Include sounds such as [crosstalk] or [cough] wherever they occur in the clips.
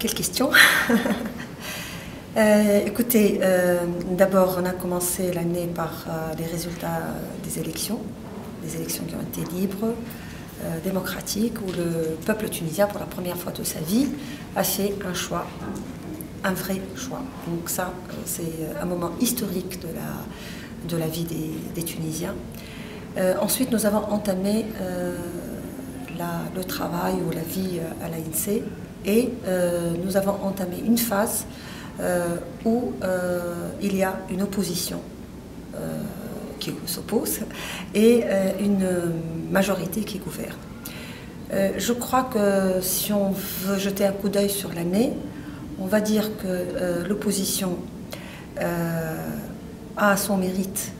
quelle question [laughs] Euh, écoutez, euh, d'abord, on a commencé l'année par euh, les résultats des élections, des élections qui ont été libres, démocratiques, où le peuple tunisien, pour la première fois de sa vie, a fait un choix, un vrai choix. Donc ça, c'est un moment historique de la, de la vie des, Tunisiens. ensuite, nous avons entamé le travail ou la vie à l'ANC et nous avons entamé une phase euh, où euh, il y a une opposition euh, qui s'oppose et une majorité qui gouverne. je crois que si on veut jeter un coup d'œil sur l'année, on va dire que l'opposition a à son mérite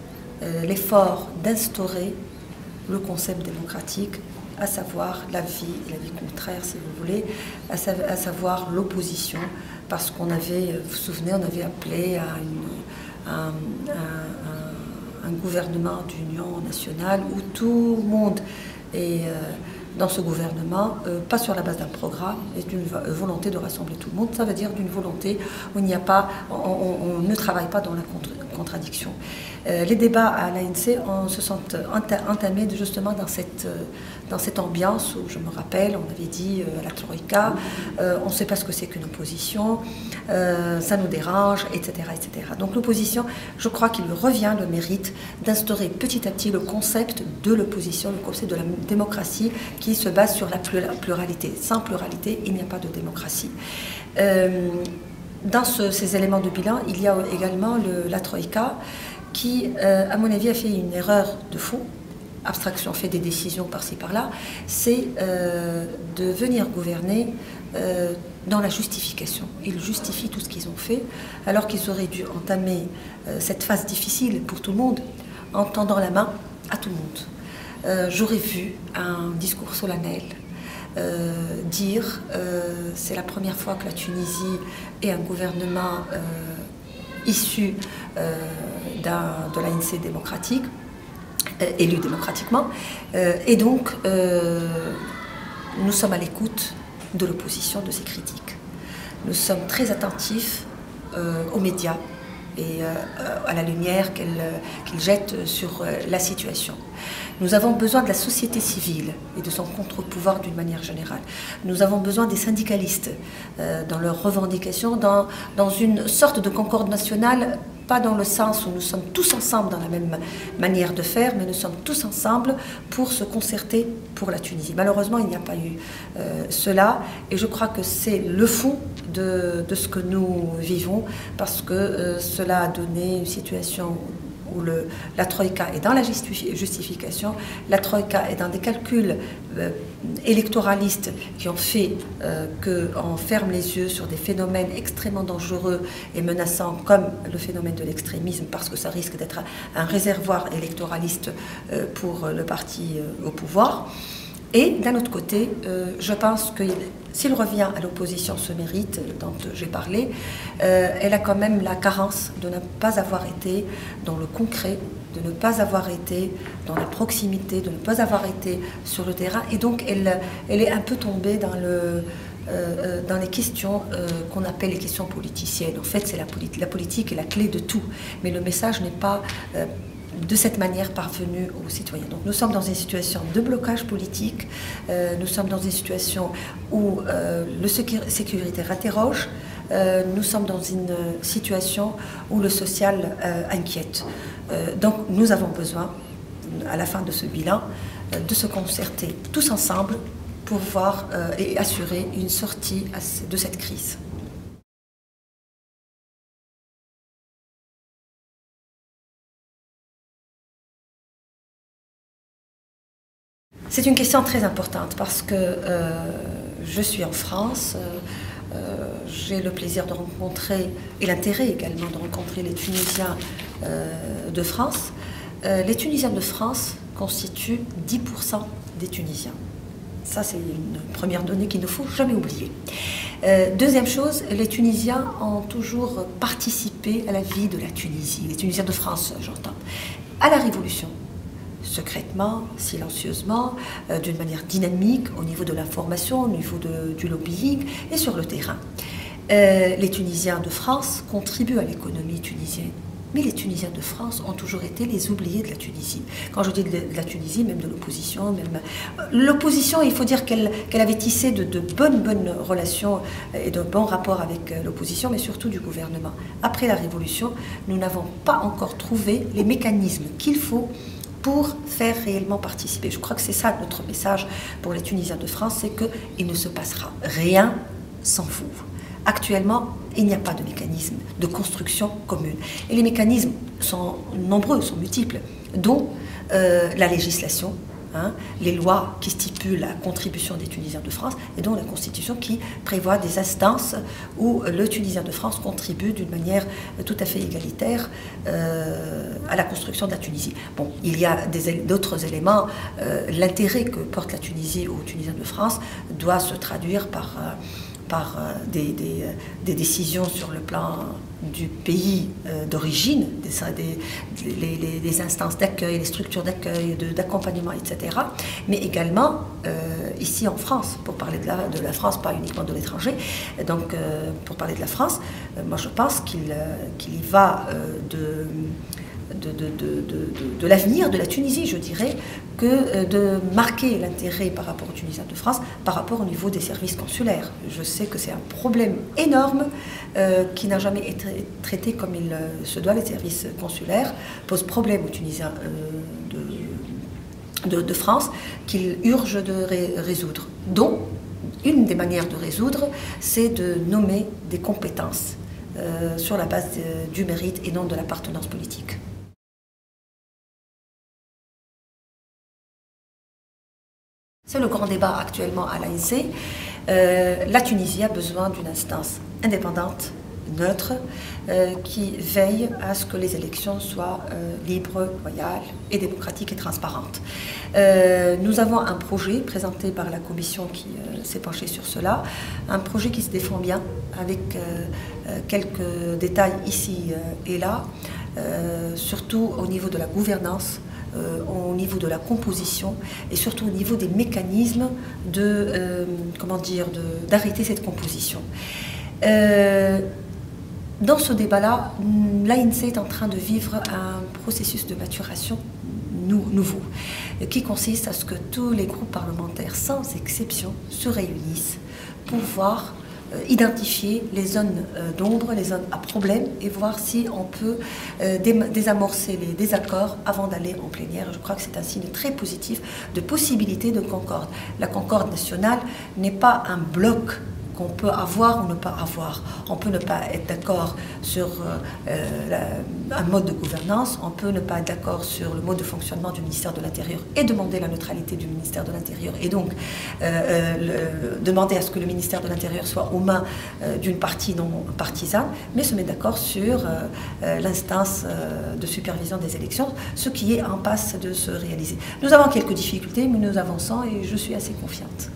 l'effort d'instaurer le concept démocratique, à savoir la vie, la vie contraire si vous voulez, à, savoir l'opposition, parce qu'on avait, vous vous souvenez, on avait appelé à un, gouvernement d'union nationale où tout le monde est euh, dans ce gouvernement, euh, pas sur la base d'un programme, et d'une volonté de rassembler tout le monde. Ça veut dire d'une volonté où il n'y a pas, on, ne travaille pas dans la contradiction. Euh, les débats à l'ANC se sont entamés justement dans cette, euh, dans cette ambiance où, je me rappelle, on avait dit à la Troïka, on ne sait pas ce que c'est qu'une opposition, ça nous dérange, etc. etc. Donc l'opposition, je crois qu'il revient le mérite d'instaurer petit à petit le concept de l'opposition, le concept de la démocratie qui se base sur la pluralité. Sans pluralité, il n'y a pas de démocratie. dans ces éléments de bilan, il y a également la Troïka qui, euh, à mon avis, a fait une erreur de fond, abstraction fait des décisions par-ci par-là, c'est euh, de venir gouverner euh, dans la justification. Ils justifient tout ce qu'ils ont fait, alors qu'ils auraient dû entamer cette phase difficile pour tout le monde en tendant la main à tout le monde. J'aurais vu un discours solennel dire c'est la première fois que la Tunisie ait un gouvernement issu euh, de l'ANC démocratique, euh, élu démocratiquement. Euh, et donc, nous sommes à l'écoute de l'opposition, de ses critiques. Nous sommes très attentifs aux médias et à la lumière qu'ils jettent sur la situation. Nous avons besoin de la société civile et de son contre-pouvoir d'une manière générale. Nous avons besoin des syndicalistes euh, dans leurs revendications, dans, dans une sorte de concorde nationale pas dans le sens où nous sommes tous ensemble dans la même manière de faire, mais nous sommes tous ensemble pour se concerter pour la Tunisie. Malheureusement, il n'y a pas eu euh, cela, et je crois que c'est le fond de, ce que nous vivons, parce que euh, cela a donné une situation où la Troïka est dans la justification, la Troïka est dans des calculs euh, électoralistes qui ont fait euh, qu'on ferme les yeux sur des phénomènes extrêmement dangereux et menaçants comme le phénomène de l'extrémisme parce que ça risque d'être un réservoir électoraliste euh, pour le parti au pouvoir. Et d'un autre côté, euh, je pense que s'il revient à l'opposition ce mérite dont j'ai parlé, euh, elle a quand même la carence de ne pas avoir été dans le concret, de ne pas avoir été dans la proximité, de ne pas avoir été sur le terrain. Et donc, elle, elle est un peu tombée dans le... Euh, dans les questions qu'on appelle les questions politiciennes. En fait, c'est la, la, politique est la clé de tout, mais le message n'est pas de cette manière parvenue aux citoyens. Donc nous sommes dans une situation de blocage politique, euh, nous sommes dans une situation où euh, le sécuritaire interroge, euh, nous sommes dans une situation où le social inquiète. donc nous avons besoin, à la fin de ce bilan, de se concerter tous ensemble pour voir et assurer une sortie de cette crise. C'est une question très importante parce que euh, je suis en France, euh, euh, j'ai le plaisir de rencontrer et l'intérêt également de rencontrer les Tunisiens de France. les Tunisiens de France constituent 10% des Tunisiens. Ça, c'est une première donnée qu'il ne faut jamais oublier. deuxième chose, les Tunisiens ont toujours participé à la vie de la Tunisie, les Tunisiens de France, j'entends, à la Révolution, secrètement, silencieusement, d'une manière dynamique au niveau de l'information, au niveau du lobbying et sur le terrain. les Tunisiens de France contribuent à l'économie tunisienne. Mais les Tunisiens de France ont toujours été les oubliés de la Tunisie. Quand je dis de la Tunisie, même de l'opposition, même l'opposition, il faut dire qu'elle avait tissé de, bonnes bonnes relations et de bons rapports avec euh, l'opposition, mais surtout du gouvernement. Après la Révolution, nous n'avons pas encore trouvé les mécanismes qu'il faut pour faire réellement participer. Je crois que c'est ça notre message pour les Tunisiens de France, c'est qu'il ne se passera rien sans vous. Actuellement, il n'y a pas de mécanisme de construction commune. Et les mécanismes sont nombreux, sont multiples, dont euh, la législation, hein, les lois qui stipulent la contribution des Tunisiens de France, et dont la Constitution qui prévoit des instances où le Tunisien de France contribue d'une manière tout à fait égalitaire euh, à la construction de la Tunisie. Bon, il y a d'autres éléments. Euh, l'intérêt que porte la Tunisie aux Tunisiens de France doit se traduire par par euh, euh, des, décisions sur le plan du pays euh, d'origine, des, des, instances d'accueil, les structures d'accueil, d'accompagnement, etc. Mais également ici en France, pour parler de la, de la France, pas uniquement de l'étranger. Donc pour parler de la France, moi je pense qu'il y va de de, l'avenir de la Tunisie, je dirais, que euh, de marquer l'intérêt par rapport aux Tunisiens de France, par rapport au niveau des services consulaires. Je sais que c'est un problème énorme euh, qui n'a jamais été traité comme il euh, se doit. Les services consulaires posent problème aux Tunisiens de, France qu'il urge de résoudre. Donc, une des manières de résoudre, c'est de nommer des compétences sur la base du mérite et non de l'appartenance politique. C'est le grand débat actuellement à l'ANC. Euh, la Tunisie a besoin d'une instance indépendante, neutre, euh, qui veille à ce que les élections soient euh, libres, loyales et démocratiques et transparentes. nous avons un projet présenté par la commission qui s'est penchée sur cela, un projet qui se défend bien avec quelques détails ici et là, surtout au niveau de la gouvernance au niveau de la composition et surtout au niveau des mécanismes de euh, comment dire d'arrêter cette composition. Euh, dans ce débat-là, l'ANC est en train de vivre un processus de maturation nouveau, qui consiste à ce que tous les groupes parlementaires, sans exception, se réunissent pour voir euh, identifier les zones euh, d'ombre, les zones à problème et voir si on peut euh, désamorcer les désaccords avant d'aller en plénière. Je crois que c'est un signe très positif de possibilité de concorde. La concorde nationale n'est pas un bloc qu'on peut avoir ou ne pas avoir. On peut ne pas être d'accord sur euh, euh, un mode de gouvernance, on peut ne pas être d'accord sur le mode de fonctionnement du ministère de l'Intérieur et demander la neutralité du ministère de l'Intérieur et donc euh, demander à ce que le ministère de l'Intérieur soit aux mains d'une partie non partisane, mais se mettre d'accord sur l'instance de supervision des élections, ce qui est en passe de se réaliser. Nous avons quelques difficultés, mais nous avançons et je suis assez confiante.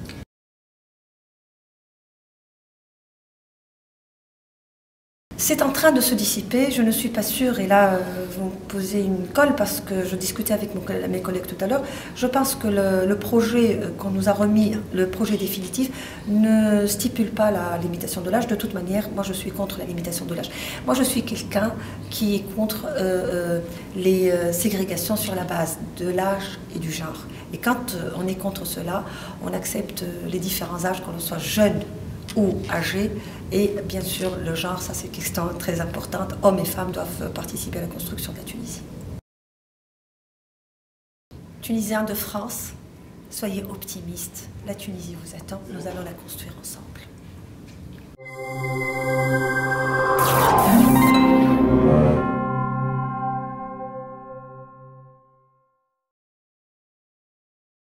C'est en train de se dissiper, je ne suis pas sûre, et là euh, vous me posez une colle parce que je discutais avec mes collègues tout à l'heure, je pense que le, projet euh, qu'on nous a remis, le projet définitif, ne stipule pas la limitation de l'âge. De toute manière, moi je suis contre la limitation de l'âge. Moi je suis quelqu'un qui est contre euh, les ségrégations sur la base de l'âge et du genre. Et quand on est contre cela, on accepte les différents âges, qu'on soit jeune ou âgés. Et bien sûr, le genre, ça c'est une question très importante. Hommes et femmes doivent participer à la construction de la Tunisie. Tunisiens de France, soyez optimistes. La Tunisie vous attend. Nous allons la construire ensemble.